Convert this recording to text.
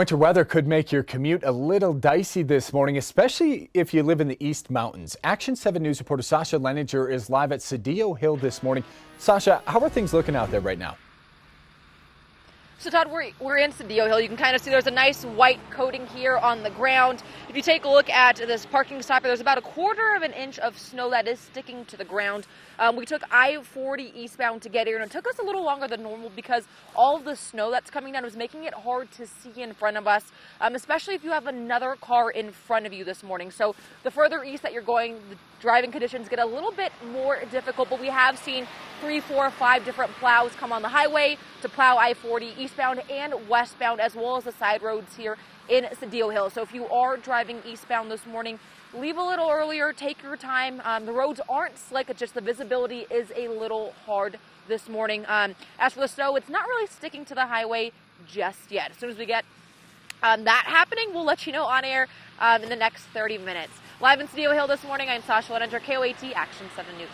Winter weather could make your commute a little dicey this morning, especially if you live in the East Mountains. Action 7 News reporter Sasha Leninger is live at Sedillo Hill this morning. Sasha, how are things looking out there right now? So Todd, we're, we're in Sedillo Hill. You can kind of see there's a nice white coating here on the ground. If you take a look at this parking stopper, there's about a quarter of an inch of snow that is sticking to the ground. Um, we took I-40 eastbound to get here, and it took us a little longer than normal because all the snow that's coming down was making it hard to see in front of us, um, especially if you have another car in front of you this morning. So the further east that you're going, the driving conditions get a little bit more difficult, but we have seen three, four, five different plows come on the highway to plow I-40 eastbound and westbound, as well as the side roads here in Sedillo Hill. So if you are driving eastbound this morning, leave a little earlier, take your time. Um, the roads aren't slick, it's just the visibility is a little hard this morning. Um, as for the snow, it's not really sticking to the highway just yet. As soon as we get um, that happening, we'll let you know on air um, in the next 30 minutes. Live in Sedillo Hill this morning, I'm Sasha Leninger, KOAT Action 7 News.